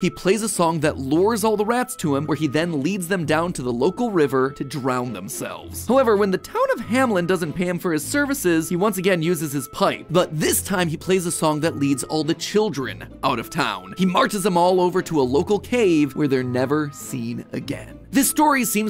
he plays a song that lures all the rats to him, where he then leads them down to the local river to drown themselves. However, when the town of Hamelin doesn't pay him for his services, he once again uses his pipe. But this time he plays a song that leads all the children out of town. He marches them all over to a local cave where they're never seen again. This story seems